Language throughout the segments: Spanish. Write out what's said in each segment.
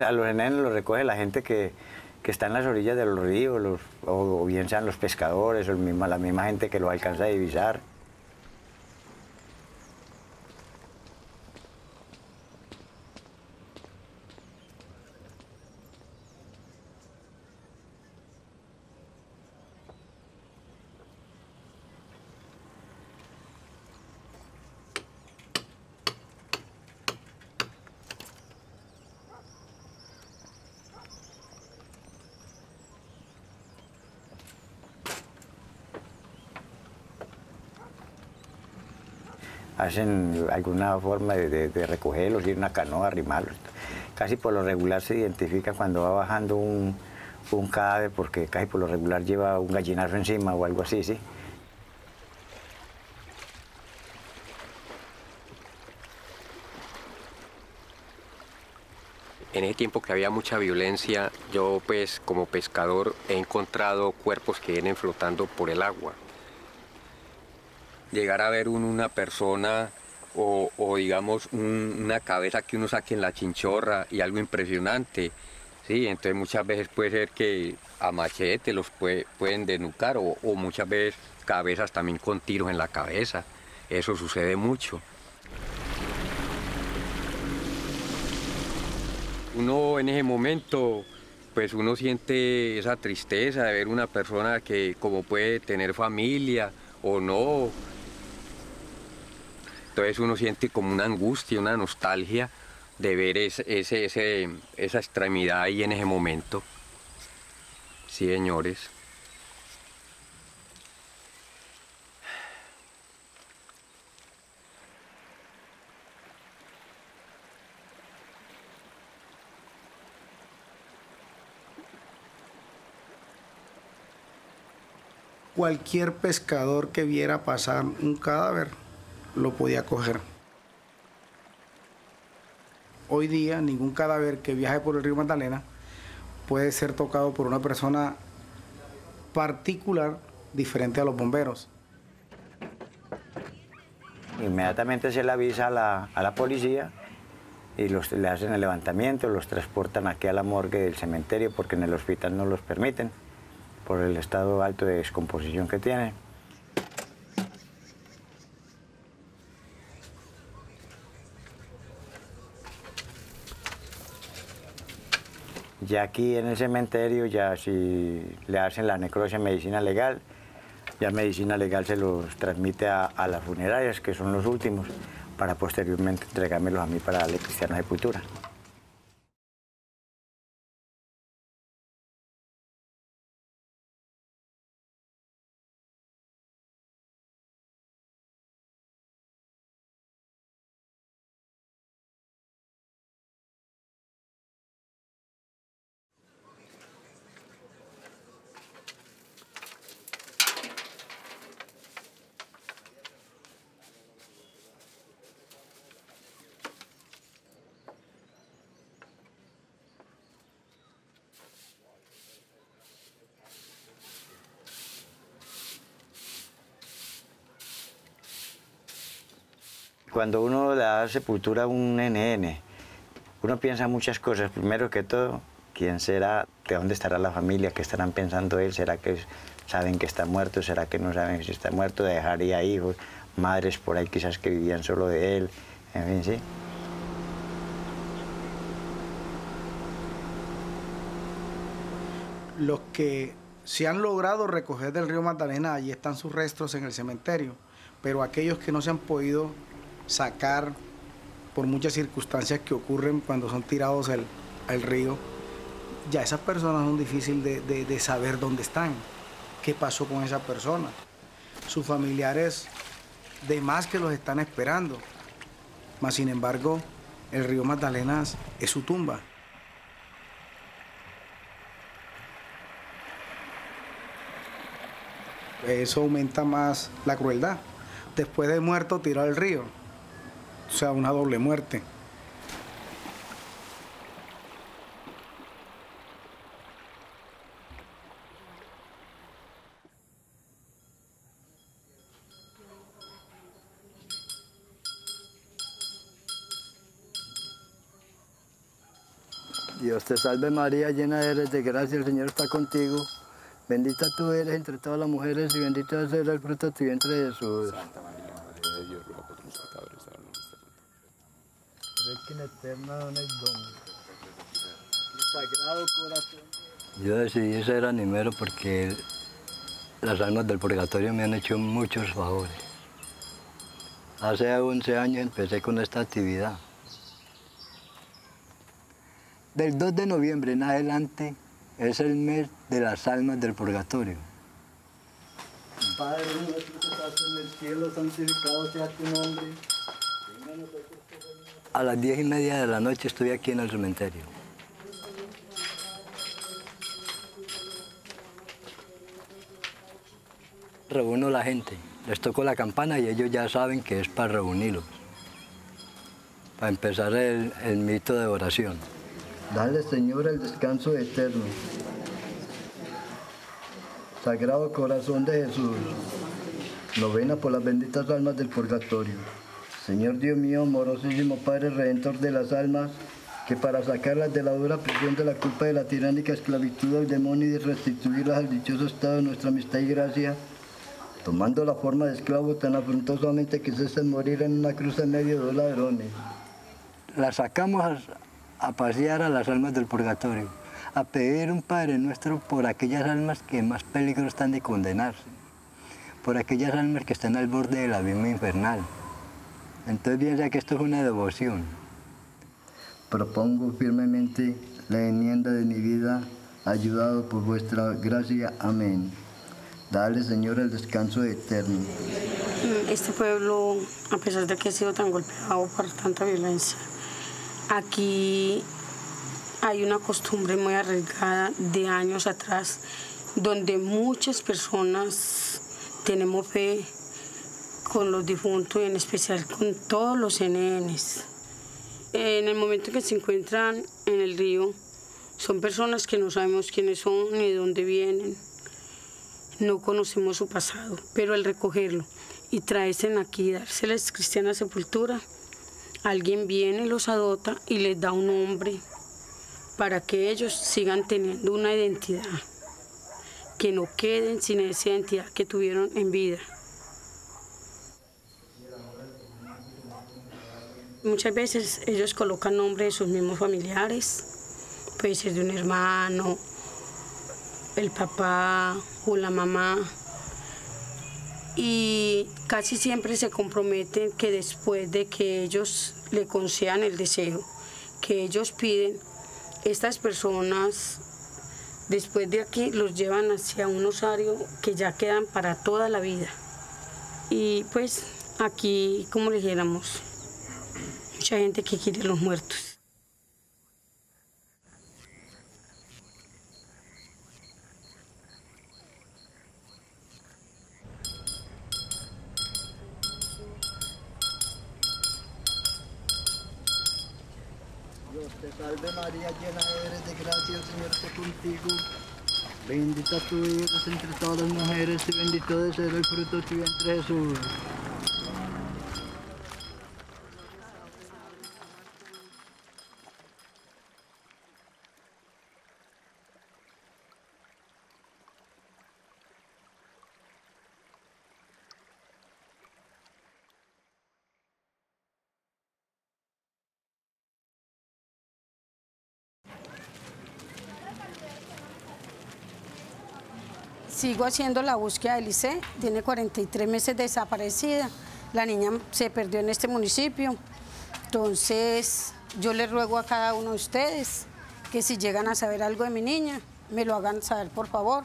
A los enenes los recoge la gente que, que está en las orillas de los ríos, o, bien sean los pescadores, o la misma gente que los alcanza a divisar. Hacen alguna forma de, recogerlos, ir una canoa, arrimarlos. Casi por lo regular se identifica cuando va bajando un, un cadáver, porque casi por lo regular lleva un gallinazo encima o algo así, ¿sí? En ese tiempo que había mucha violencia, yo pues como pescador he encontrado cuerpos que vienen flotando por el agua. Llegar a ver un- una persona o, digamos un- una cabeza que uno saque en la chinchorra y algo impresionante, sí, entonces muchas veces puede ser que a machete los pue- pueden denucar o muchas veces cabezas también con tiros en la cabeza, eso sucede mucho. uno en ese momento, pues uno siente esa tristeza de ver una persona que como puede tener familia o no. Entonces uno siente como una angustia, una nostalgia de ver ese, ese- ese- esa extremidad ahí en ese momento. Sí, señores. Cualquier pescador que viera pasar un cadáver lo podía coger. Hoy día ningún cadáver que viaje por el río Magdalena puede ser tocado por una persona particular diferente a los bomberos. Inmediatamente se le avisa a la, a la policía y los, le hacen el levantamiento, los transportan aquí a la morgue del cementerio porque en el hospital no los permiten por el estado alto de descomposición que tiene. Ya aquí en el cementerio, ya si le hacen la necrosia en medicina legal, ya medicina legal se los transmite a, las funerarias, que son los últimos, para posteriormente entregármelos a mí para darle cristiana sepultura. Cuando uno le da sepultura a un NN, uno piensa muchas cosas. Primero que todo, ¿quién será? ¿De dónde estará la familia? ¿Qué estarán pensando él? ¿Será que saben que está muerto? ¿Será que no saben si está muerto? ¿Dejaría hijos, madres por ahí quizás que vivían solo de él? En fin, sí. Los que se han logrado recoger del río Magdalena, allí están sus restos en el cementerio, pero aquellos que no se han podido sacar por muchas circunstancias que ocurren cuando son tirados al, río, ya esas personas son difíciles de, saber dónde están, qué pasó con esa persona. Sus familiares de más que los están esperando, mas sin embargo el río Magdalena es su tumba. Eso aumenta más la crueldad. Después de muerto, tirado al río. O sea, una doble muerte. Dios te salve María, llena eres de gracia, el Señor está contigo. Bendita tú eres entre todas las mujeres y bendito es el fruto de tu vientre Jesús. Santa María, Madre de Dios, ruega por nosotros pecadores, ahora dona Sagrado corazón. Yo decidí ser animero porque las almas del purgatorio me han hecho muchos favores. Hace 11 años empecé con esta actividad. Del 2 de noviembre en adelante es el mes de las almas del purgatorio. Padre nuestro que estás en el cielo, santificado sea tu nombre. A las diez y media de la noche estoy aquí en el cementerio. Reúno a la gente, les toco la campana y ellos ya saben que es para reunirlos, para empezar el, el mito de oración. Dale, Señor, el descanso eterno. Sagrado Corazón de Jesús, novena por las benditas almas del purgatorio. Señor Dios mío, amorosísimo Padre Redentor de las almas, que para sacarlas de la dura prisión de la culpa de la tiránica esclavitud del demonio y restituirlas al dichoso estado de nuestra amistad y gracia, tomando la forma de esclavo tan afrontosamente que se morir en una cruz en medio de dos ladrones. La sacamos a pasear a las almas del purgatorio, a pedir un Padre Nuestro por aquellas almas que más peligro están de condenarse, por aquellas almas que están al borde del abismo infernal. Entonces piensa que esto es una devoción. Propongo firmemente la enmienda de mi vida, ayudado por vuestra gracia. Amén. Dale, Señor, el descanso eterno. Este pueblo, a pesar de que ha sido tan golpeado por tanta violencia, Aquí hay una costumbre muy arraigada de años atrás donde muchas personas tenemos fe con los difuntos en especial con todos los NNs. En el momento que se encuentran en el río, son personas que no sabemos quiénes son ni de dónde vienen, no conocemos su pasado, pero al recogerlo y traerse aquí, dárseles cristiana sepultura, alguien viene, los adopta y les da un nombre para que ellos sigan teniendo una identidad, que no queden sin esa identidad que tuvieron en vida. Muchas veces ellos colocan nombre de sus mismos familiares, puede ser de un hermano, el papá o la mamá, y casi siempre se comprometen que después de que ellos le concedan el deseo que ellos piden, estas personas después de aquí los llevan hacia un osario que ya quedan para toda la vida. Y pues aquí, como le dijéramos, mucha gente que quiere los muertos. Salve María, llena eres de gracia, el Señor está contigo. Bendita tú eres entre todas las mujeres y bendito es el fruto de tu vientre Jesús. Sigo haciendo la búsqueda de Lice, tiene 43 meses desaparecida. La niña se perdió en este municipio. Entonces, yo le ruego a cada uno de ustedes que si llegan a saber algo de mi niña, me lo hagan saber, por favor.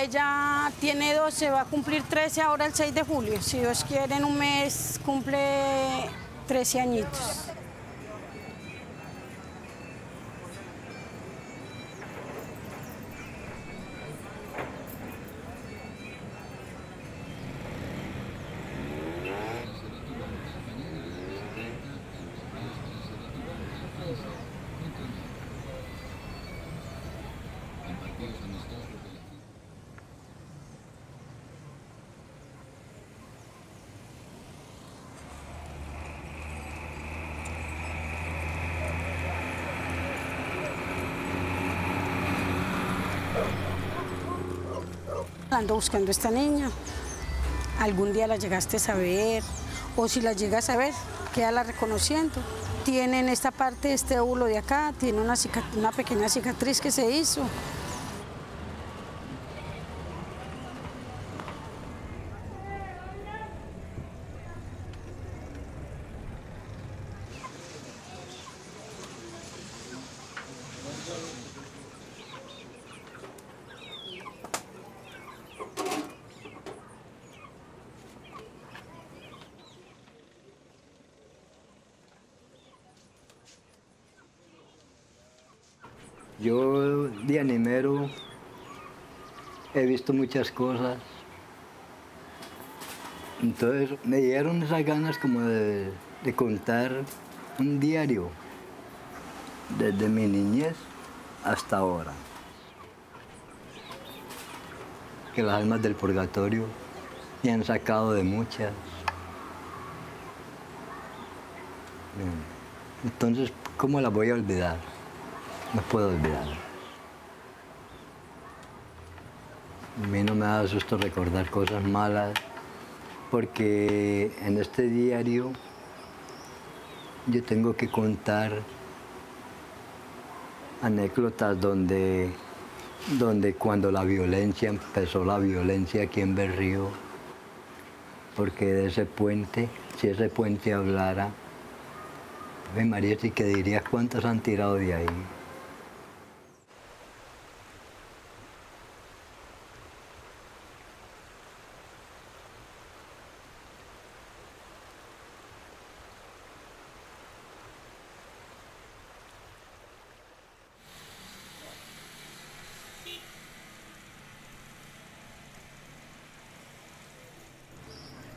Ella tiene 12, va a cumplir 13 ahora el 6 de julio. Si Dios quiere, en un mes cumple 13 añitos. Ando buscando esta niña. Algún día la llegaste a ver, o si la llegas a ver, quédala reconociendo. Tiene en esta parte este óvulo de acá, tiene una pequeña cicatriz que se hizo. Yo de animero he visto muchas cosas. Entonces me dieron esas ganas como de, de contar un diario desde mi niñez hasta ahora. Que las almas del purgatorio me han sacado de muchas. Entonces, ¿cómo las voy a olvidar? No puedo olvidar. A mí no me da susto recordar cosas malas, porque en este diario yo tengo que contar anécdotas donde, donde cuando la violencia empezó la violencia aquí en Berrío, porque de ese puente, si ese puente hablara, María, sí que dirías cuántos han tirado de ahí.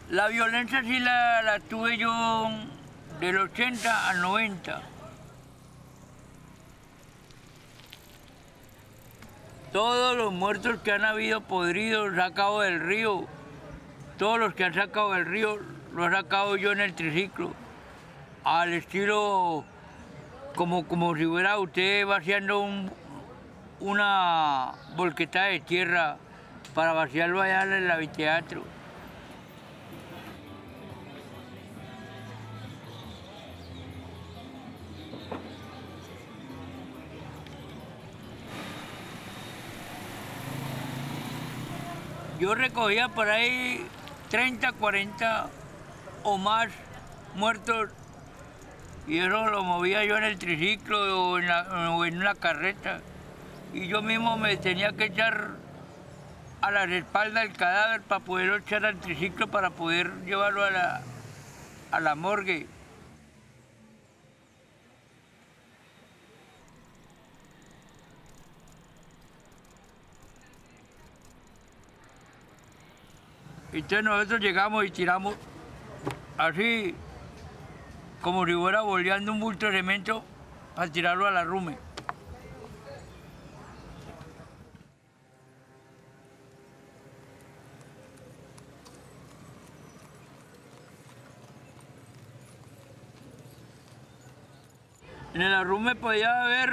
La violencia sí la, la tuve yo del 80 al 90. Todos los muertos que han habido podridos sacados del río, todos los que han sacado del río, los he sacado yo en el triciclo, al estilo como, como si fuera usted vaciando un- una volqueta de tierra para vaciarlo allá en el anfiteatro. Yo recogía por ahí 30, 40 o más muertos y eso lo movía yo en el triciclo o en, la, una carreta. Y yo mismo me tenía que echar a las espaldas el cadáver para poderlo echar al triciclo para poder llevarlo a la, a la morgue. Entonces nosotros llegamos y tiramos así, como si fuera boleando un bulto de cemento para tirarlo a la. En el arrume podía haber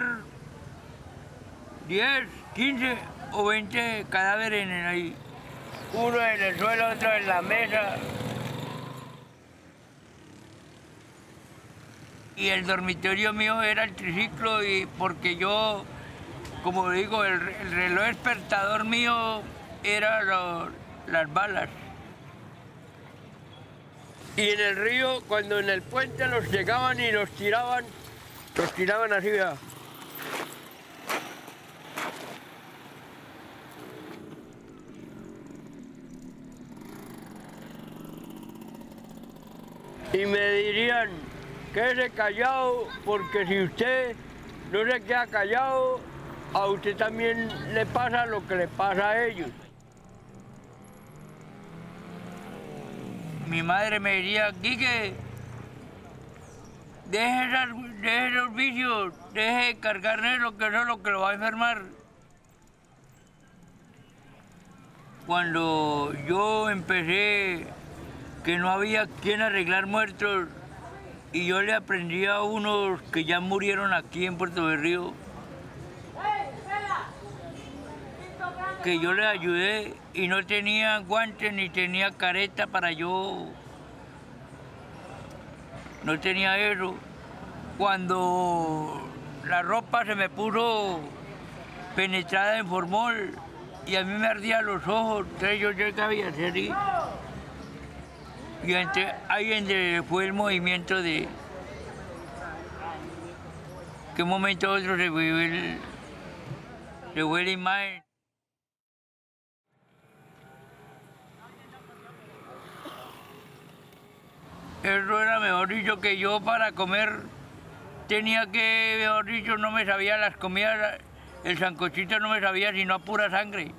10, 15 o 20 cadáveres en el ahí. Uno en el suelo, otro en la mesa. Y el dormitorio mío era el triciclo y porque yo, como digo, el, el reloj despertador mío era las balas. Y en el río, cuando en el puente los llegaban y los tiraban, los tiraban así. Y me dirían, quédese callado porque si usted no se queda callado, a usted también le pasa lo que le pasa a ellos. Mi madre me diría, Quique, deje, esas- deje esos vicios, deje de cargar eso, que es lo que lo va a enfermar. Cuando yo empecé que no había quien arreglar muertos y yo le aprendí a unos que ya murieron aquí en Puerto de Río, que yo les ayudé y no tenía guantes ni tenía careta para yo. No tenía eso. Cuando la ropa se me puso penetrada en formol y a mí me ardían los ojos, entonces yo llegaba y hacía así. Y entre- ahí fue el movimiento de que un momento a otro fue el, fue la imagen. Era mejor dicho que yo para comer tenía que, mejor dicho, no me sabía las comidas, el sancochito no me sabía sino a pura sangre.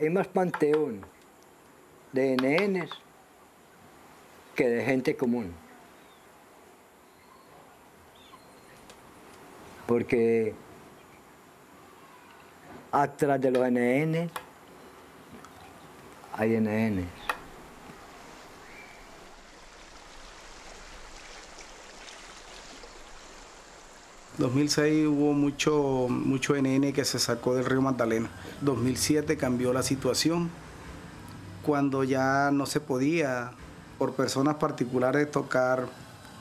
Hay más panteón de NNs que de gente común. Porque atrás de los NN hay NNs. 2006 hubo mucho, mucho NN que se sacó del río Magdalena. 2007 cambió la situación cuando ya no se podía por personas particulares tocar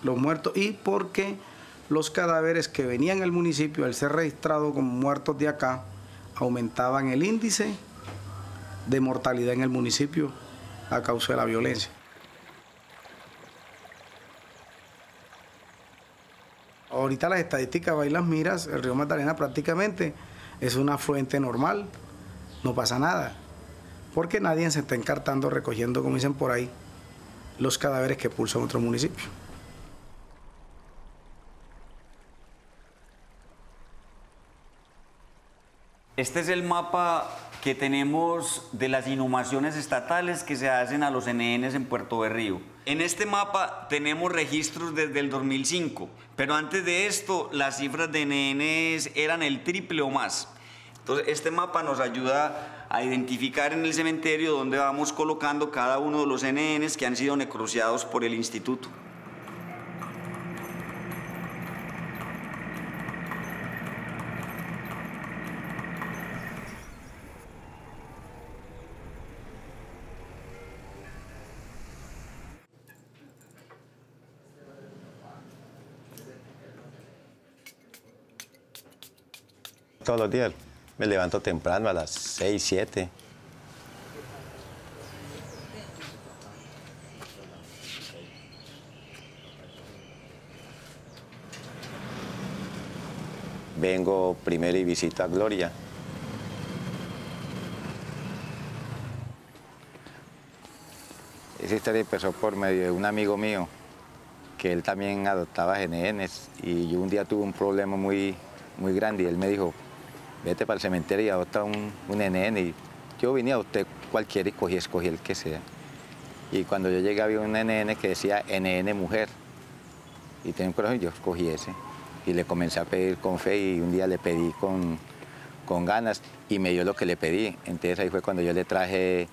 los muertos y porque los cadáveres que venían al municipio al ser registrados como muertos de acá aumentaban el índice de mortalidad en el municipio a causa de la violencia. Ahorita las estadísticas bailas miras, el río Magdalena prácticamente es una fuente normal, no pasa nada, porque nadie se está encartando recogiendo, como dicen por ahí, los cadáveres que pulsan otro municipio. Este es el mapa que tenemos de las inhumaciones estatales que se hacen a los NNs en Puerto Berrío. En este mapa tenemos registros desde el 2005, pero antes de esto las cifras de NNs eran el triple o más. Entonces este mapa nos ayuda a identificar en el cementerio dónde vamos colocando cada uno de los NNs que han sido necrociados por el instituto. Todos los días me levanto temprano a las 6, 7. Vengo primero y visito a Gloria. Esa historia empezó por medio de un amigo mío, que él también adoptaba GNNs y yo un día tuve un problema muy, muy grande y él me dijo, vete para el cementerio y adopta un, un NN. Y yo vine a usted cualquiera y cogí, escogí el que sea. Y cuando yo llegué había un NN que decía NN mujer. Y tenía un corazón y yo escogí ese. Y le comencé a pedir con fe y un día le pedí con, con ganas y me dio lo que le pedí. Entonces ahí fue cuando yo le traje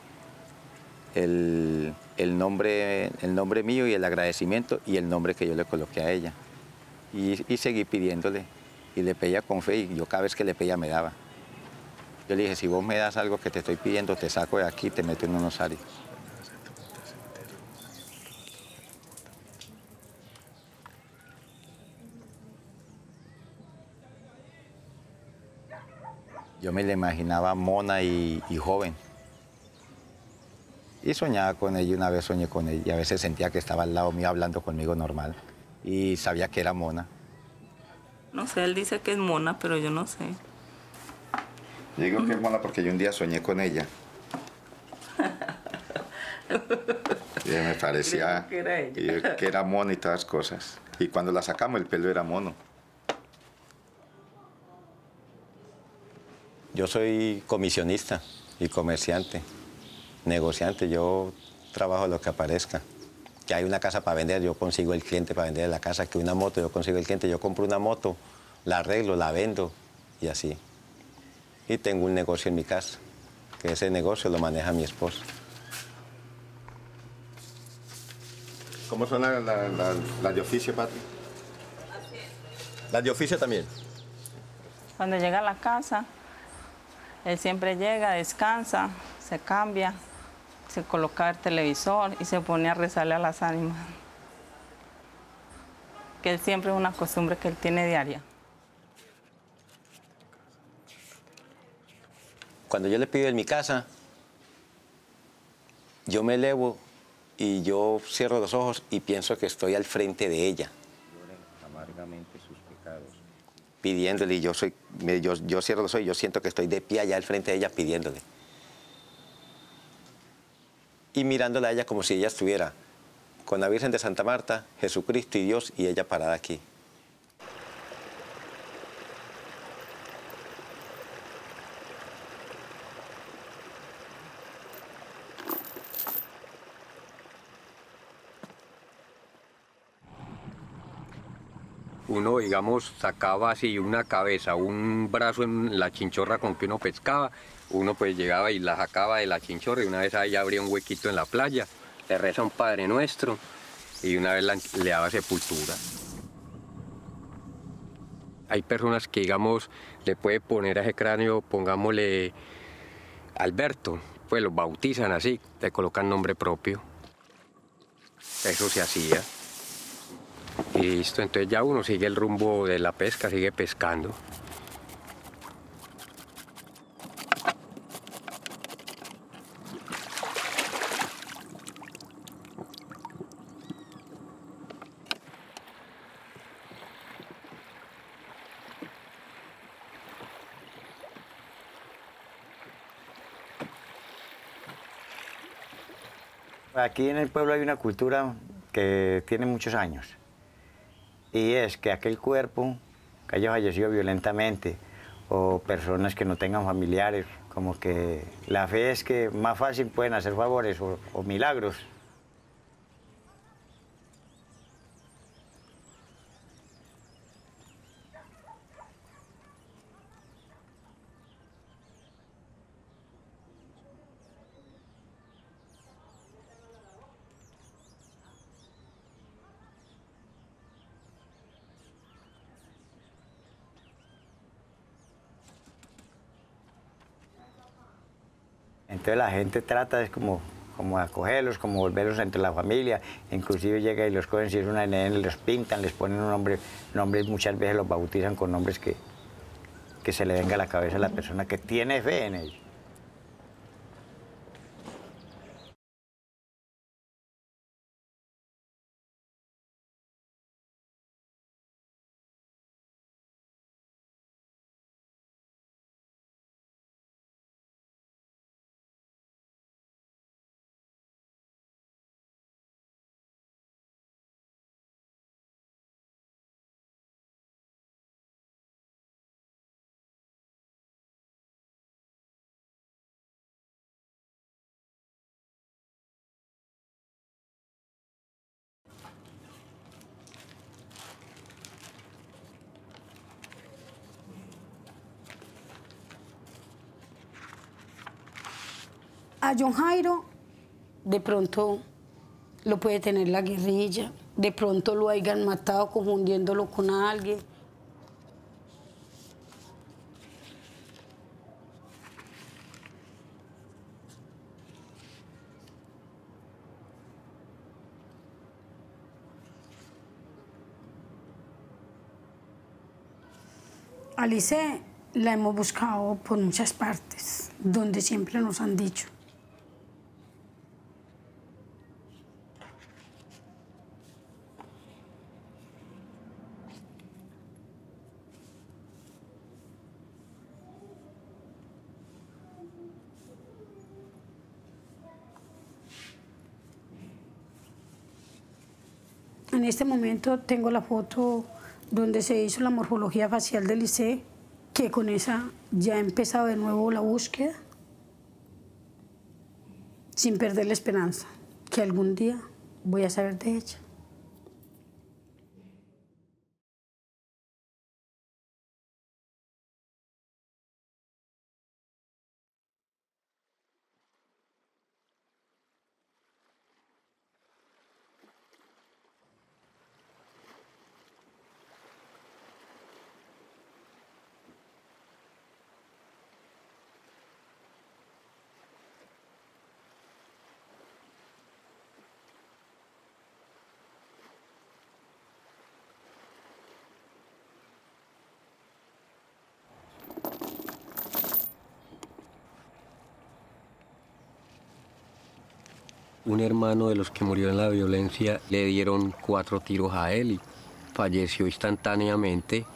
el, el nombre, el nombre mío y el agradecimiento y el nombre que yo le coloqué a ella. Y, y seguí pidiéndole y le pedía con fe y yo cada vez que le pedía me daba. Yo le dije, si vos me das algo que te estoy pidiendo, te saco de aquí y te meto en un osario. Yo me la imaginaba mona y, y joven. Y soñaba con ella, una vez soñé con ella, y a veces sentía que estaba al lado mío hablando conmigo normal. Y sabía que era mona. No sé, él dice que es mona, pero yo no sé. Digo que es mona porque yo un día soñé con ella. Y me parecía que era ella. y yo- que era mona y todas cosas. Y cuando la sacamos el pelo era mono. Yo soy comisionista y comerciante, negociante. Yo trabajo lo que aparezca. Que hay una casa para vender, yo consigo el cliente para vender la casa. Que una moto, yo consigo el cliente. Yo compro una moto, la arreglo, la vendo y así. Y tengo un negocio en mi casa, que ese negocio lo maneja mi esposa. ¿Cómo son las la, la- las de oficio, Patri? Las de oficio también. Cuando llega a la casa, él siempre llega, descansa, se cambia, se coloca el televisor y se pone a rezarle a las ánimas. Que él siempre es una costumbre que él tiene diaria. Cuando yo le pido en mi casa, yo me elevo y yo cierro los ojos y pienso que estoy al frente de ella. amargamente sus pecados. Pidiéndole y yo, soy, yo, yo cierro los ojos y yo siento que estoy de pie allá al frente de ella pidiéndole. Y mirándola a ella como si ella estuviera con la Virgen de Santa Marta, Jesucristo y Dios y ella parada aquí. uno, digamos, sacaba así una cabeza, un brazo en la chinchorra con que uno pescaba, uno pues llegaba y la sacaba de la chinchorra y una vez ahí abría un huequito en la playa, le reza un Padre Nuestro y una vez la- le daba sepultura. Hay personas que, digamos, le puede poner a ese cráneo, pongámosle Alberto, pues lo bautizan así, le colocan nombre propio. Eso se hacía. Y listo, entonces ya uno sigue el rumbo de la pesca, sigue pescando. Aquí en el pueblo hay una cultura que tiene muchos años y es que aquel cuerpo que haya fallecido violentamente o personas que no tengan familiares, como que la fe es que más fácil pueden hacer favores o, o milagros. Entonces la gente trata es como, como acogerlos, como volverlos entre la familia, inclusive llega y los cogen, si es una NN, los pintan, les ponen un nombre, nombres muchas veces los bautizan con nombres que, que se le venga a la cabeza a la persona que tiene fe en ellos. John Jairo, de pronto lo puede tener la guerrilla, de pronto lo hayan matado confundiéndolo con alguien. Alice la hemos buscado por muchas partes, donde siempre nos han dicho. Este momento tengo la foto donde se hizo la morfología facial del ICE, que con esa ya he empezado de nuevo la búsqueda, sin perder la esperanza, que algún día voy a saber de ella. Un hermano de los que murió en la violencia le dieron cuatro tiros a él y falleció instantáneamente.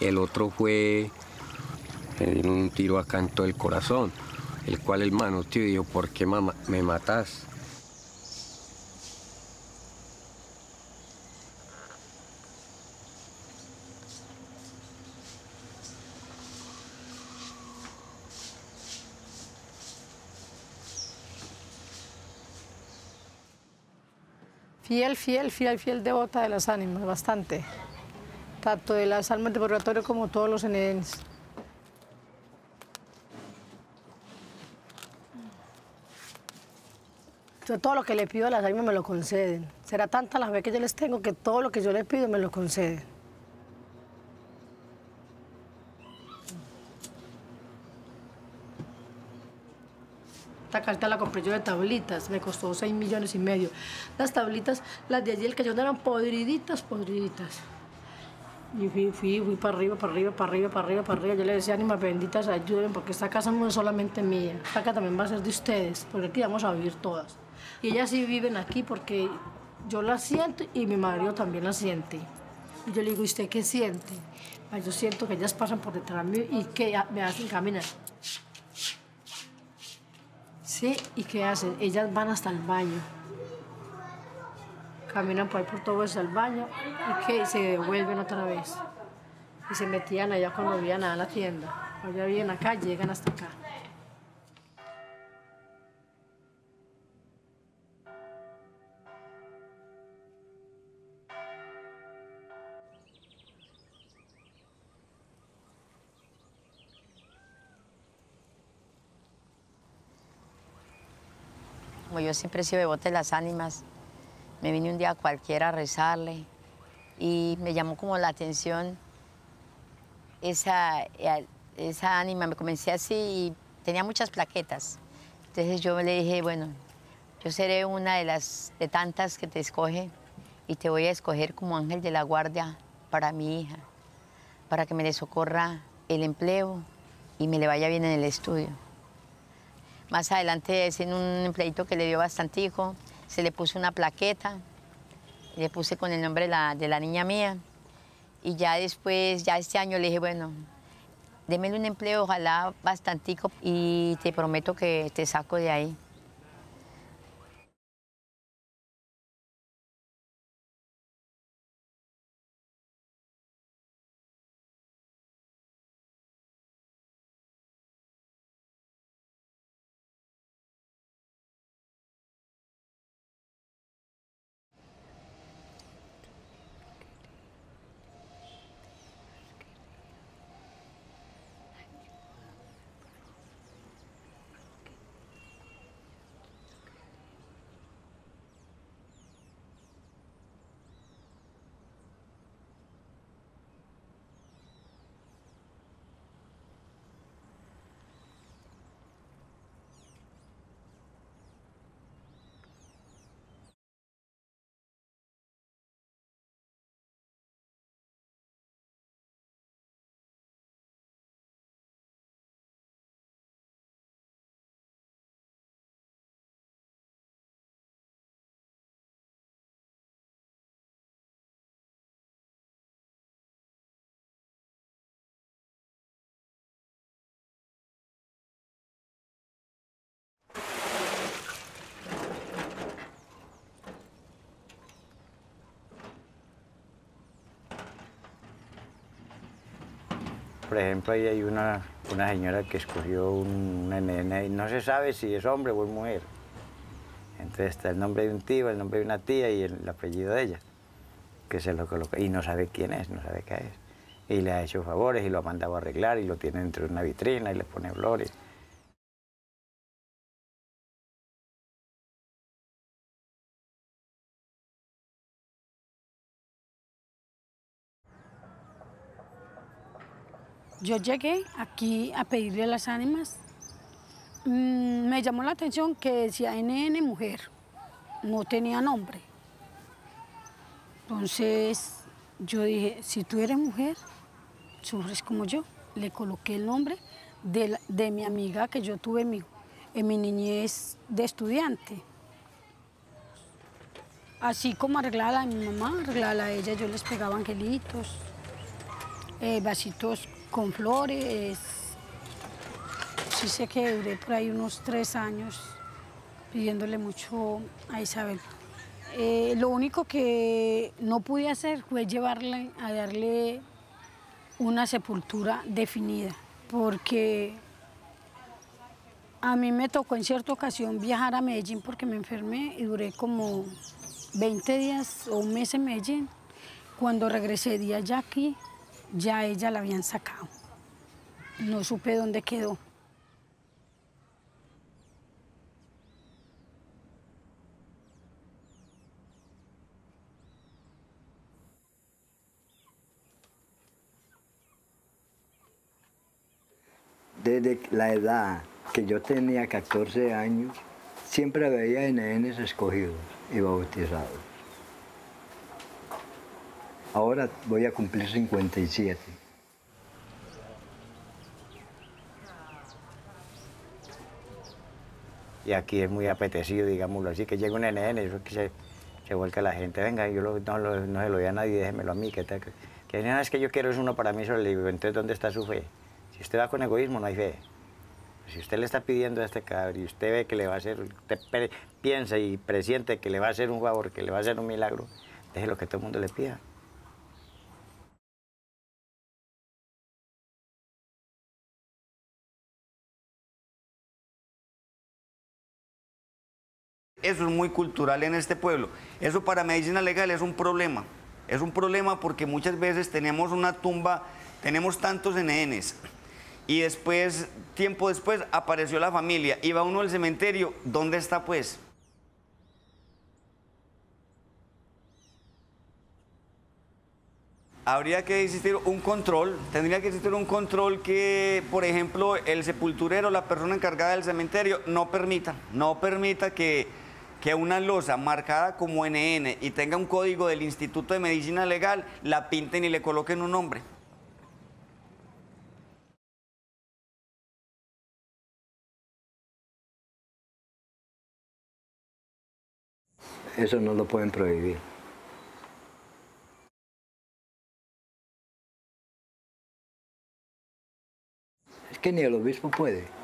El otro fue, un tiro acá en el corazón, el cual el mano tío dijo, ¿por qué me matas? Fiel, fiel, fiel, fiel devota de las ánimas, bastante. Tanto de las almas de purgatorio como todos los enedenes. todo lo que le pido a las almas me lo conceden. Será tanta la fe que yo les tengo que todo lo que yo les pido me lo conceden. Esta carta la compré yo de tablitas, me costó 6 millones y medio. Las tablitas, las de allí el cañón eran podriditas, podriditas. Y fui, fui, fui para arriba, para arriba, para arriba, para arriba, para arriba. Yo le decía, ánimas benditas, ayuden, porque esta casa no es solamente mía. Esta casa también va a ser de ustedes, porque aquí vamos a vivir todas. Y ellas sí viven aquí porque yo la siento y mi marido también la siente. Y yo le digo, ¿y usted qué siente? Yo siento que ellas pasan por detrás de mí y que me hacen caminar. ¿Sí? ¿Y qué hacen? Ellas van hasta el baño. Caminan por ahí por todo el baño y que se devuelven otra vez. Y se metían allá cuando veían a la tienda. Cuando ya vienen acá, llegan hasta acá. Yo siempre he sido devota de las ánimas, me vine un día cualquiera a rezarle y me llamó como la atención esa, eh, esa ánima. Me comencé así y tenía muchas plaquetas. Entonces yo le dije, bueno, yo seré una de las de tantas que te escoge y te voy a escoger como ángel de la guardia para mi hija, para que me le socorra el empleo y me le vaya bien en el estudio. Más adelante, es en un empleito que le dio bastante hijo, se le puso una plaqueta, le puse con el nombre de la, de la niña mía. Y ya después, ya este año le dije, bueno, démele un empleo, ojalá bastantico, y te prometo que te saco de ahí. Por ejemplo, ahí hay una, una señora que escogió un nene y no se sabe si es hombre o es mujer. Entonces está el nombre de un tío, el nombre de una tía y el apellido de ella, que se lo coloca. Y no sabe quién es, no sabe qué es. Y le ha hecho favores y lo ha mandado a arreglar y lo tiene dentro de una vitrina y le pone flores. Yo llegué aquí a pedirle a las ánimas. Mm, me llamó la atención que decía NN mujer, no tenía nombre. Entonces yo dije, si tú eres mujer, sufres como yo. Le coloqué el nombre de, la- de mi amiga que yo tuve en mi, en mi niñez de estudiante. Así como arreglaba la de mi mamá, arreglaba la de ella, yo les pegaba angelitos, eh, vasitos con flores. Sí sé que duré por ahí unos tres años pidiéndole mucho a Isabel. Eh, lo único que no pude hacer fue llevarle a darle una sepultura definida, porque a mí me tocó en cierta ocasión viajar a Medellín porque me enfermé y duré como 20 días o un mes en Medellín. Cuando regresé de allá aquí, ya ella la habían sacado. No supe dónde quedó. Desde la edad que yo tenía 14 años, siempre veía NNs escogidos y bautizados. Ahora voy a cumplir 57. Y aquí es muy apetecido, digámoslo así, que llega un NN, eso es que se, se vuelca la gente, venga, yo no, se lo doy a nadie, déjemelo a mí, que, que "No, es que yo quiero es uno para mí solo, le digo, entonces ¿dónde está su fe? Si usted va con egoísmo, no hay fe. Si usted le está pidiendo a este cabrón y usted ve que le va a hacer, usted piensa y presiente que le va a hacer un favor, que le va a hacer un milagro, deje lo que todo el mundo le pida. Eso es muy cultural en este pueblo. Eso para medicina legal es un problema. Es un problema porque muchas veces tenemos una tumba, tenemos tantos NNs y después, tiempo después, apareció la familia va uno al cementerio. ¿Dónde está pues? Habría que existir un control, tendría que existir un control que, por ejemplo, el sepulturero, la persona encargada del cementerio, no permita, no permita que, que una losa marcada como NN y tenga un código del Instituto de Medicina Legal, la pinten y le coloquen un nombre. Eso no lo pueden prohibir. Es que ni el obispo puede.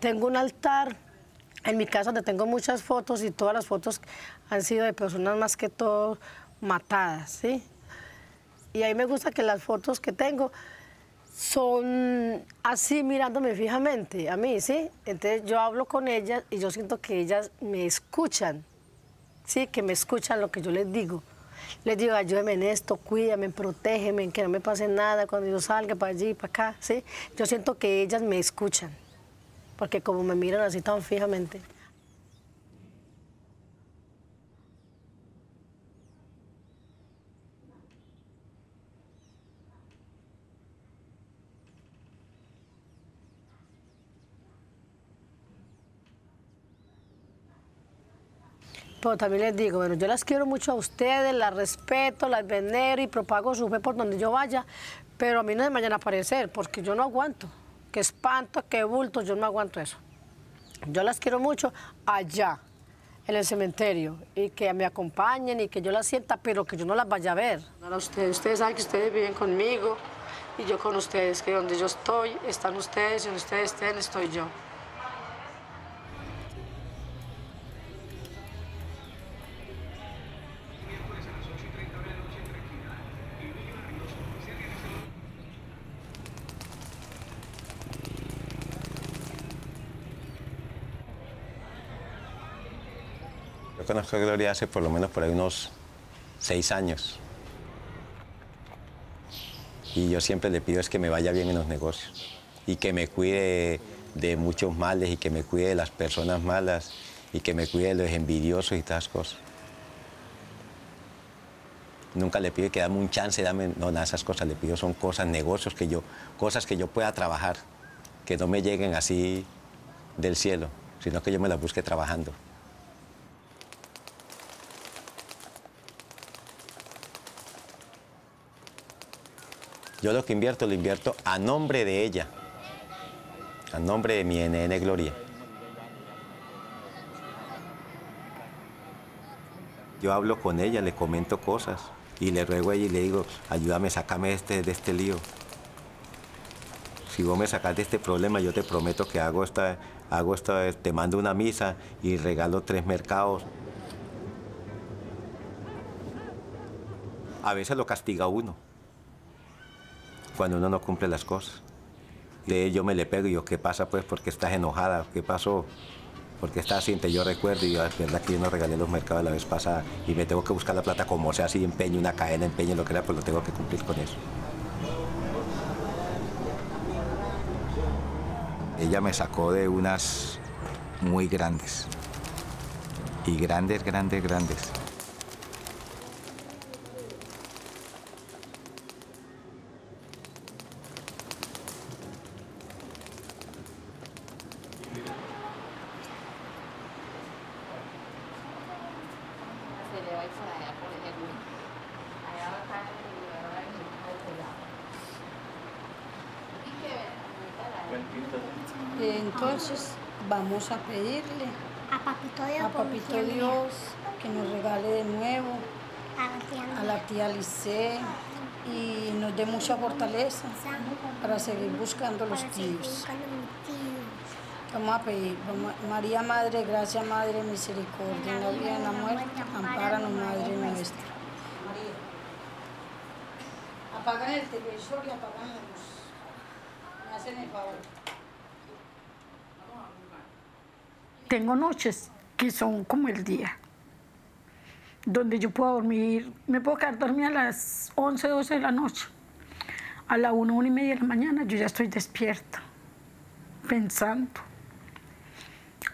Tengo un altar en mi casa donde tengo muchas fotos y todas las fotos han sido de personas más que todo matadas, ¿sí? Y ahí me gusta que las fotos que tengo son así mirándome fijamente a mí, ¿sí? Entonces yo hablo con ellas y yo siento que ellas me escuchan, ¿sí? Que me escuchan lo que yo les digo. Les digo, ayúdeme en esto, cuídame, protégeme, que no me pase nada cuando yo salga para allí, para acá, ¿sí? Yo siento que ellas me escuchan, porque como me miran así tan fijamente. Pero también les digo, bueno, yo las quiero mucho a ustedes, las respeto, las venero y propago su fe por donde yo vaya, pero a mí no me vayan a aparecer, porque yo no aguanto. Qué espanto, qué bulto, yo no aguanto eso. Yo las quiero mucho allá, en el cementerio, y que me acompañen y que yo las sienta, pero que yo no las vaya a ver. Ustedes saben que ustedes viven conmigo y yo con ustedes, que donde yo estoy, están ustedes, y donde ustedes estén, estoy yo. Conozco Gloria hace por lo menos por ahí unos seis años. Y yo siempre le pido es que me vaya bien en los negocios y que me cuide de muchos males y que me cuide de las personas malas y que me cuide de los envidiosos y todas cosas. Nunca le pido que dame un chance, dame, no, nada, esas cosas le pido son cosas, negocios que yo, cosas que yo pueda trabajar, que no me lleguen así del cielo, sino que yo me las busque trabajando. Yo lo que invierto, lo invierto a nombre de ella, a nombre de mi NN Gloria. Yo hablo con ella, le comento cosas y le ruego a ella y le digo, ayúdame, sácame este, de este lío. Si vos me sacas de este problema, yo te prometo que hago esta, hago esta, te mando una misa y regalo tres mercados. A veces lo castiga uno cuando uno no cumple las cosas. De yo me le pego y yo, ¿qué pasa pues? ¿Por qué estás enojada? ¿Qué pasó? ¿Por qué estás? Entonces yo recuerdo y yo, es verdad que yo no regalé los mercados la vez pasada y me tengo que buscar la plata como sea, si empeño una cadena, empeño lo que era, pues lo tengo que cumplir con eso. Ella me sacó de unas muy grandes. Y grandes, grandes, grandes. Entonces vamos a pedirle A Papito Dios, a por Papito siempre. Dios que nos regale de nuevo A la tía Lice y nos dé mucha fortaleza para seguir buscando los tíos. Vamos a pedir, María Madre, gracia Madre, misericordia, en la vida y en la muerte, ampáranos Madre nuestra. María. Apagan el televisor y apagan la luz. Me hacen el favor. Tengo noches que son como el día, donde yo puedo dormir, me puedo quedar dormida a las 11, 12 de la noche. A la 1, 1 y media de la mañana yo ya estoy despierta, pensando,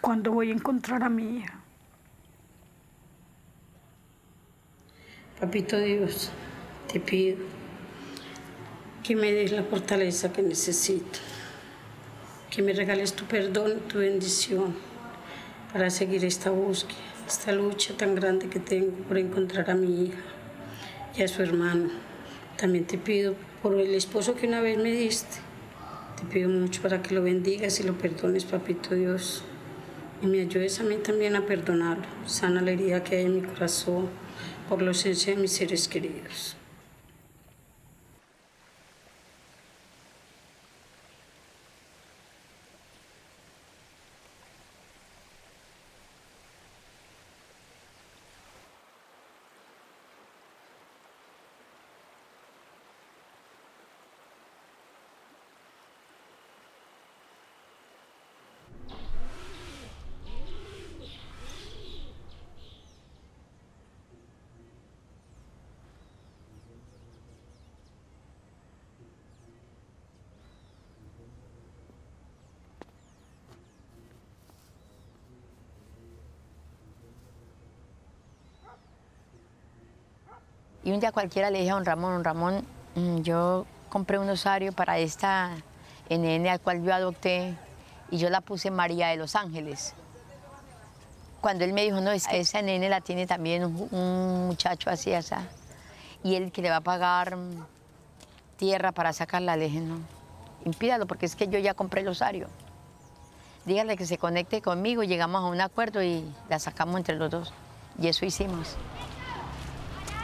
¿cuándo voy a encontrar a mi hija? Papito Dios, te pido que me des la fortaleza que necesito, que me regales tu perdón y tu bendición para seguir esta búsqueda, esta lucha tan grande que tengo por encontrar a mi hija y a su hermano. También te pido por el esposo que una vez me diste. Te pido mucho para que lo bendigas y lo perdones, papito Dios. Y me ayudes a mí también a perdonarlo. Sana la herida que hay en mi corazón por de mis seres queridos. Y un día cualquiera le dije a don Ramón, don Ramón, mm, yo compré un osario para esta NN al cual yo adopté y yo la puse María de los Ángeles. Cuando él me dijo, no, es que esa nene la tiene también un, un muchacho así, así, y él que le va a pagar mm, tierra para sacarla, le dije, no, impídalo, porque es que yo ya compré el osario. Dígale que se conecte conmigo, llegamos a un acuerdo y la sacamos entre los dos. Y eso hicimos.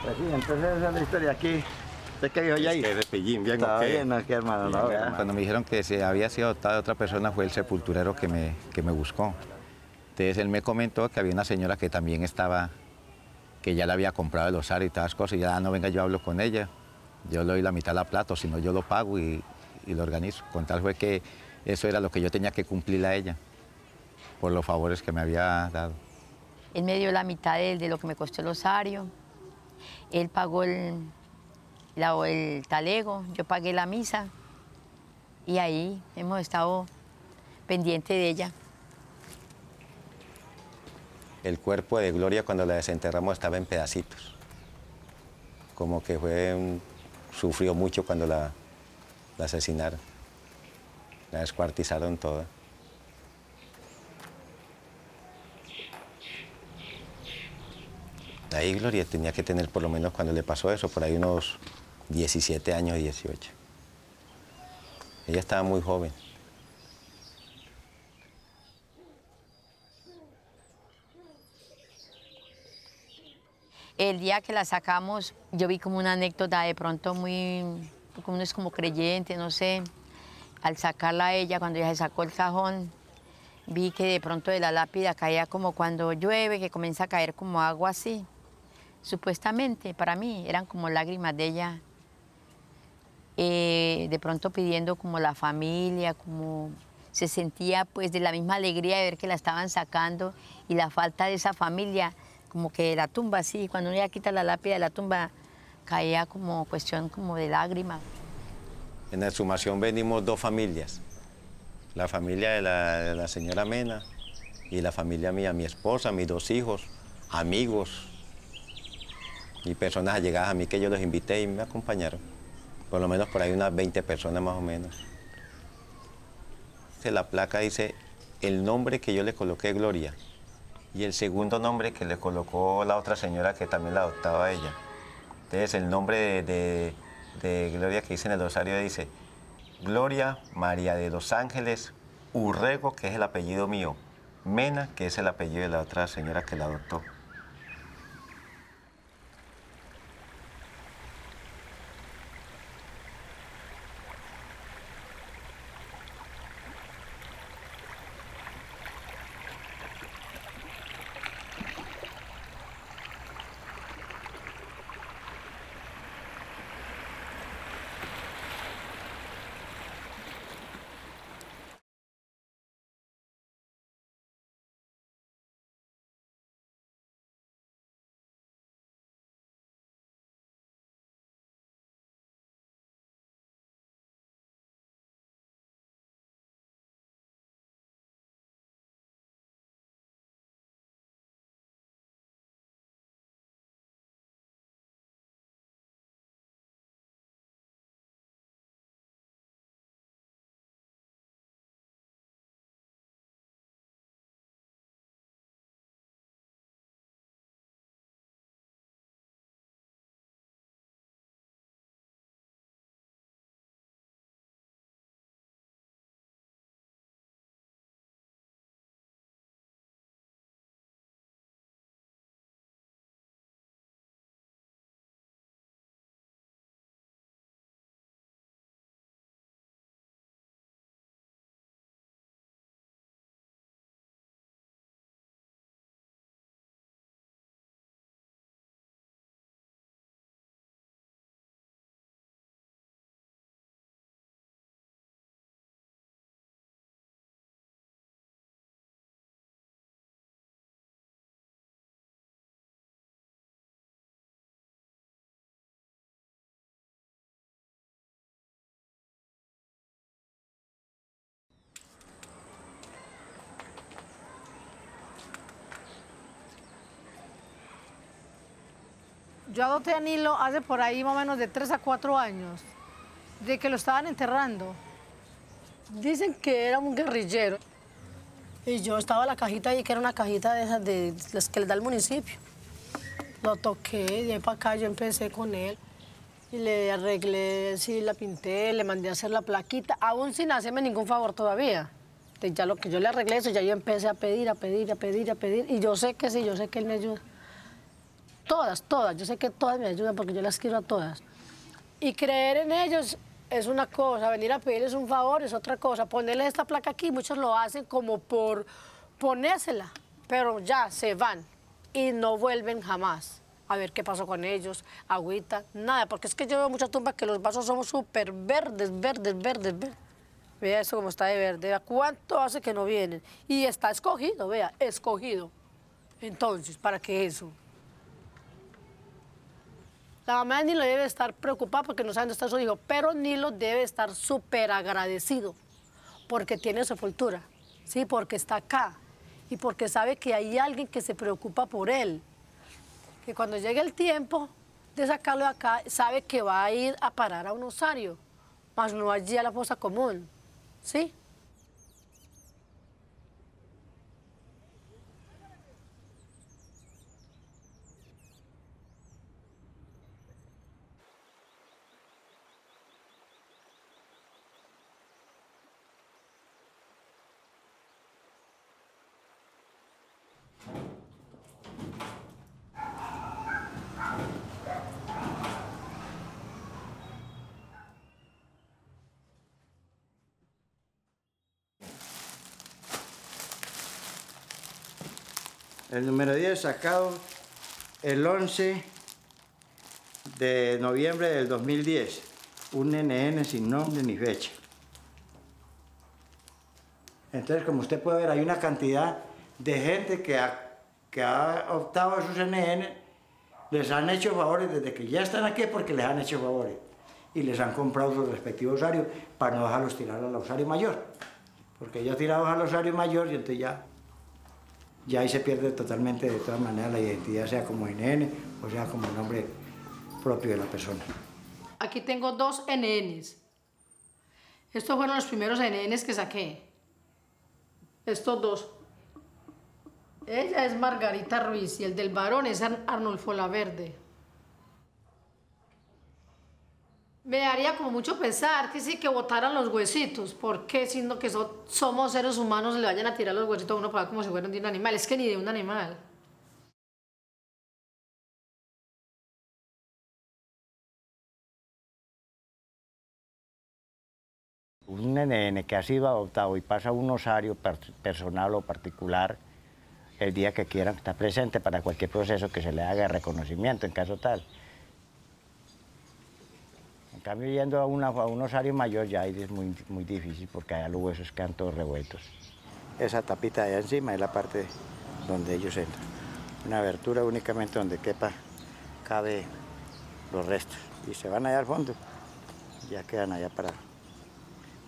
Pues sí, entonces esa es la historia aquí. ¿Usted qué dijo ya ahí? que de pillín, bien, Está ¿o qué? bien, no, que hermano, no. Cuando me dijeron que se había sido adoptada otra persona fue el sepulturero que me, que me buscó. Entonces él me comentó que había una señora que también estaba, que ya le había comprado el osario y todas las cosas, y ya "Ah, no venga, yo hablo con ella, yo le doy la mitad de la plata, si no yo lo pago y, y lo organizo. Con tal fue que eso era lo que yo tenía que cumplirle a ella, por los favores que me había dado. Él me dio la mitad de, de lo que me costó el osario. Él pagó el, la- el talego, yo pagué la misa. Y ahí hemos estado pendiente de ella. El cuerpo de Gloria cuando la desenterramos estaba en pedacitos. Como que fue sufrió mucho cuando la, la asesinaron. La descuartizaron toda. Ahí Gloria tenía que tener por lo menos cuando le pasó eso, por ahí unos 17 años, 18. Ella estaba muy joven. El día que la sacamos, yo vi como una anécdota de pronto muy, como uno es como creyente, no sé. Al sacarla a ella, cuando ella se sacó el cajón, vi que de pronto de la lápida caía como cuando llueve, que comienza a caer como agua así. Supuestamente, para mí, eran como lágrimas de ella. eh, de pronto pidiendo como la familia, como se sentía pues de la misma alegría de ver que la estaban sacando y la falta de esa familia, como que de la tumba así, cuando uno ya quita la lápida de la tumba, caía como cuestión como de lágrima. En la exhumación venimos dos familias. La familia de la, de la señora Mena y la familia mía, mi esposa, mis dos hijos, amigos y personas allegadas a mí que yo los invité y me acompañaron. Por lo menos por ahí unas 20 personas más o menos. La placa dice el nombre que yo le coloqué, Gloria, y el segundo nombre que le colocó la otra señora que también la adoptaba a ella. Entonces el nombre de- de Gloria que dice en el rosario dice Gloria María de los Ángeles Urrego, que es el apellido mío, Mena, que es el apellido de la otra señora que la adoptó. Yo adopté a Nilo hace por ahí más o menos de 3 a 4 años, de que lo estaban enterrando. Dicen que era un guerrillero. Y yo estaba en la cajita ahí, que era una cajita de esas de las que le da el municipio. Lo toqué, de ahí para acá yo empecé con él. Y le arreglé, sí, la pinté, le mandé a hacer la plaquita, aún sin hacerme ningún favor todavía. Ya lo que yo le arreglé eso, ya yo empecé a pedir, a pedir, a pedir, a pedir. Y yo sé que sí, yo sé que él me ayuda. Todas, todas, yo sé que todas me ayudan porque yo las quiero a todas. Y creer en ellos es una cosa, venir a pedirles un favor es otra cosa. Ponerle esta placa aquí, muchos lo hacen como por ponérsela, pero ya se van y no vuelven jamás a ver qué pasó con ellos, agüita, nada, porque es que yo veo muchas tumbas que los vasos son súper verdes, verdes, verdes, verdes. Vea eso como está de verde, vea cuánto hace que no vienen. Y está escogido, vea, escogido. Entonces, ¿para qué eso? La mamá de Nilo debe estar preocupada porque no sabe dónde está su hijo, pero Nilo debe estar súper agradecido porque tiene sepultura, ¿sí? Porque está acá y porque sabe que hay alguien que se preocupa por él. Que cuando llegue el tiempo de sacarlo de acá, sabe que va a ir a parar a un osario, más no allí a la fosa común, ¿sí? El número 10 sacado el 11 de noviembre del 2010. Un NN sin nombre ni fecha. Entonces, como usted puede ver, hay una cantidad de gente que ha, que ha optado a esos NN, les han hecho favores desde que ya están aquí porque les han hecho favores. Y les han comprado sus respectivos osarios para no dejarlos tirar al osario mayor. Porque ya tirados al osario mayor y entonces ya ya ahí se pierde totalmente de todas maneras la identidad, sea como NN o sea como nombre propio de la persona. Aquí tengo dos NNs. Estos fueron los primeros NNs que saqué. Estos dos. Ella es Margarita Ruiz y el del varón es Arnulfo Laverde. Me daría como mucho pesar que sí que botaran los huesitos, porque siendo que somos seres humanos le vayan a tirar los huesitos a uno para como si fueran de un animal, es que ni de un animal. Un NN que ha sido adoptado y pasa a un osario personal o particular, el día que quieran está presente para cualquier proceso que se le haga reconocimiento en caso tal. Cambio, yendo a, una, a un osario mayor ya es muy, muy difícil porque allá los huesos quedan todos revueltos. Esa tapita de encima es la parte donde ellos entran. Una abertura únicamente donde quepa, cabe los restos. Y se van allá al fondo, ya quedan allá para,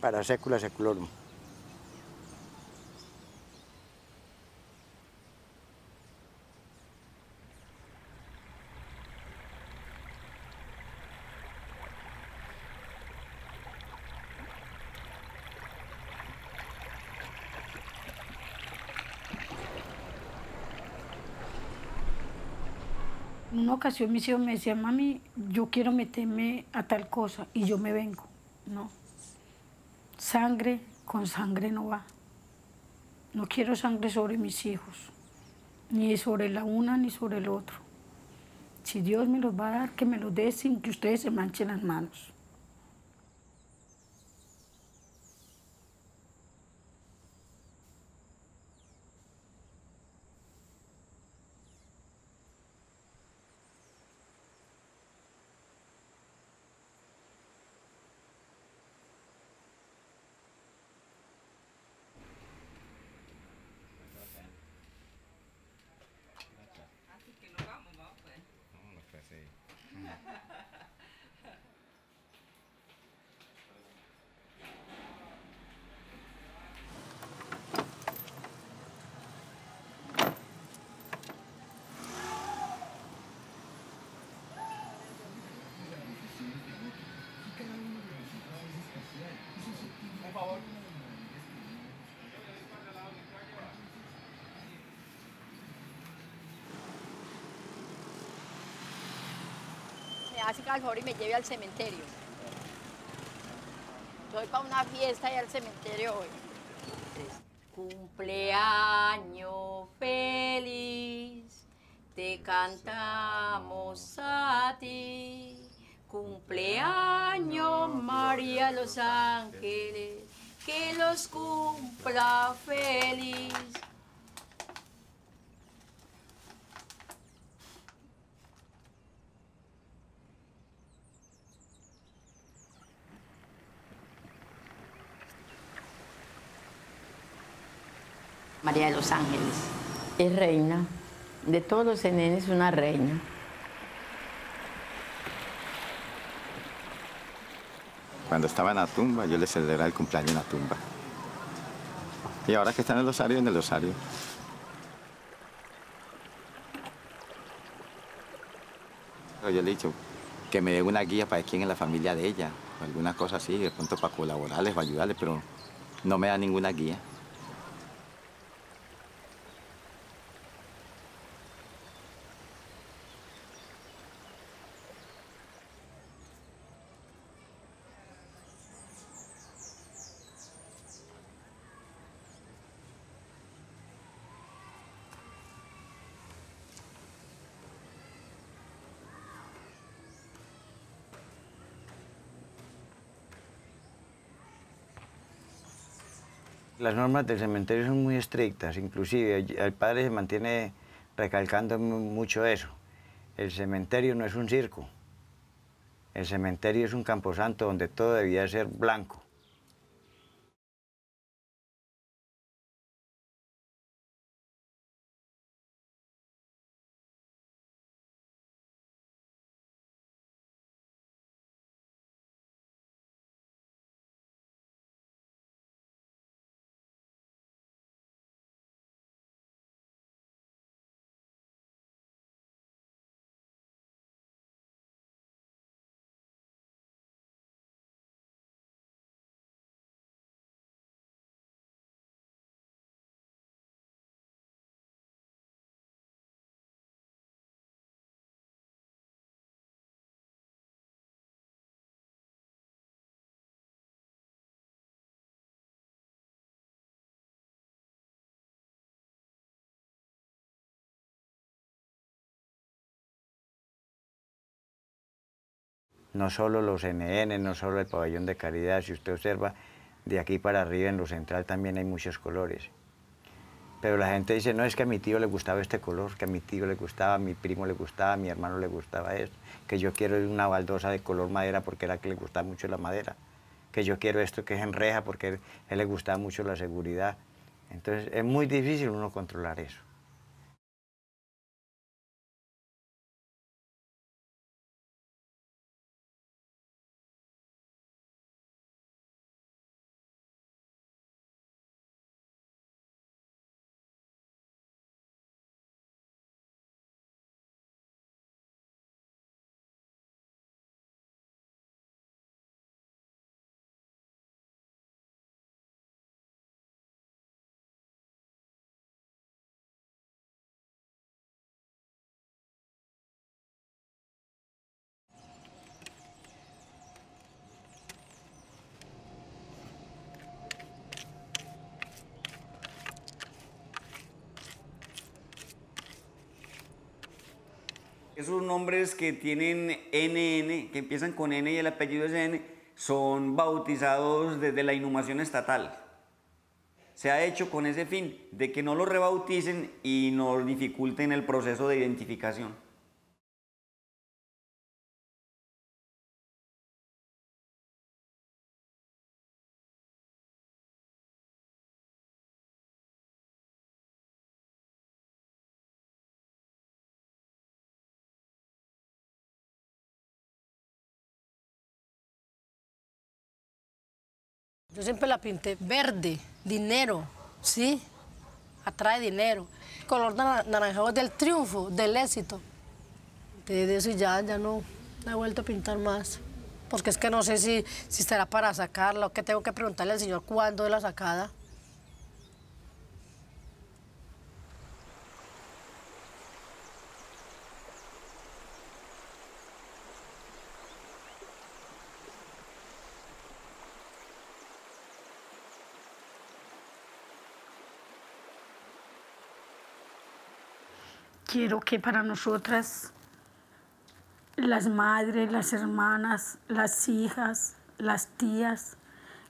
para sécula seculorum. Ocasión mis hijos me decían, mami, yo quiero meterme a tal cosa y yo me vengo. No. Sangre con sangre no va. No quiero sangre sobre mis hijos, ni sobre la una ni sobre el otro. Si Dios me los va a dar, que me los dé sin que ustedes se manchen las manos. Hace el favor y me lleve al cementerio. Estoy para una fiesta y al cementerio hoy. Cumpleaños feliz, te cantamos a ti. Cumpleaños María Los Ángeles, que los cumpla feliz. María de los Ángeles. Es reina. De todos los nenes, una reina. Cuando estaba en la tumba, yo le celebraba el cumpleaños en la tumba. Y ahora que está en el osario, en el osario. Yo le he dicho que me dé una guía para quién es la familia de ella, o alguna cosa así, de pronto para colaborarles o ayudarles, pero no me da ninguna guía. Las normas del cementerio son muy estrictas, inclusive el padre se mantiene recalcando mucho eso. El cementerio no es un circo. El cementerio es un camposanto donde todo debía ser blanco. No solo los NN, no solo el pabellón de caridad, si usted observa, de aquí para arriba en lo central también hay muchos colores. Pero la gente dice, no, es que a mi tío le gustaba este color, que a mi tío le gustaba, a mi primo le gustaba, a mi hermano le gustaba esto, que yo quiero una baldosa de color madera porque era que le gustaba mucho la madera, que yo quiero esto que es en reja porque a él le gustaba mucho la seguridad. Entonces es muy difícil uno controlar eso. Esos nombres que tienen NN, que empiezan con N y el apellido es N, son bautizados desde la inhumación estatal. Se ha hecho con ese fin, de que no los rebauticen y nos dificulten el proceso de identificación. Yo siempre la pinté verde, dinero, ¿sí? Atrae dinero. Color naranjado del triunfo, del éxito. Desde eso ya, ya no he vuelto a pintar más. Porque es que no sé si, si será para sacarla o que tengo que preguntarle al señor cuándo es la sacada. Quiero que para nosotras, las madres, las hermanas, las hijas, las tías,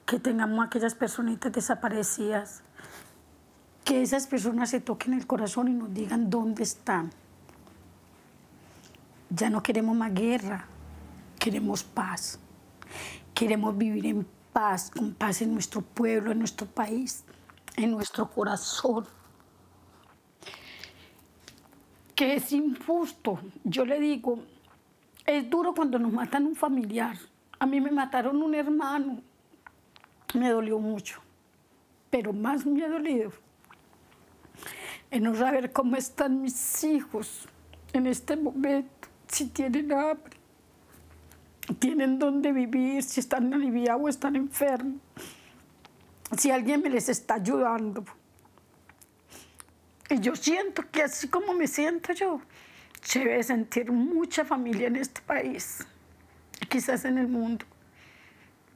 que tengamos aquellas personitas desaparecidas, que esas personas se toquen el corazón y nos digan dónde están. Ya no queremos más guerra, queremos paz. Queremos vivir en paz, con paz en nuestro pueblo, en nuestro país, en nuestro corazón. Que es injusto. Yo le digo, es duro cuando nos matan un familiar. A mí me mataron un hermano. Me dolió mucho. Pero más me ha dolido en no saber cómo están mis hijos en este momento, si tienen hambre, tienen dónde vivir, si están aliviados o están enfermos, si alguien me les está ayudando. Y yo siento que así como me siento yo, se debe sentir mucha familia en este país, y quizás en el mundo,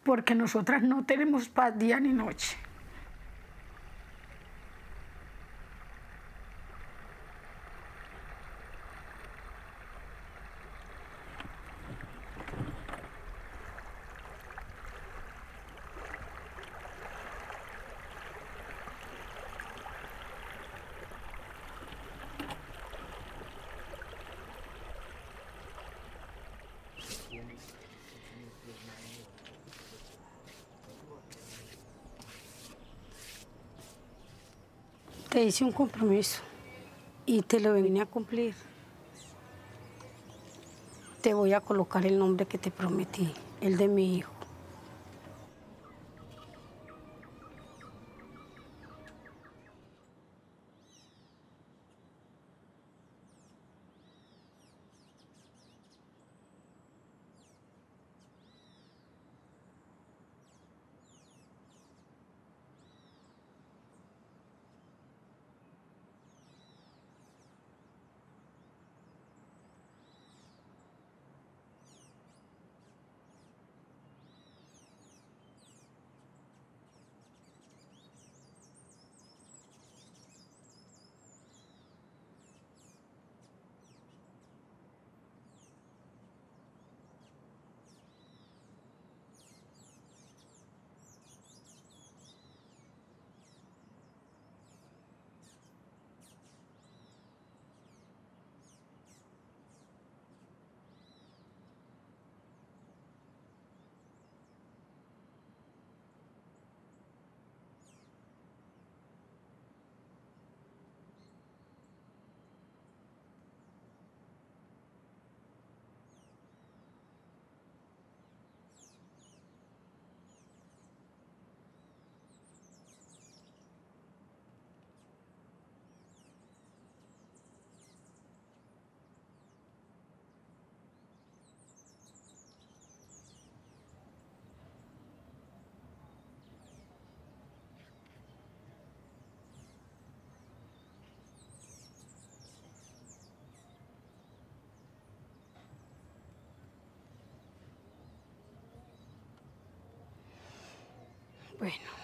porque nosotras no tenemos paz día ni noche. Te hice un compromiso y te lo vine a cumplir. Te voy a colocar el nombre que te prometí, el de mi hijo. Bueno.